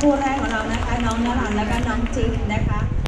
คู่แรกของเรานะคะ น้องนรันแล้วก็น้องจิ๊นะคะ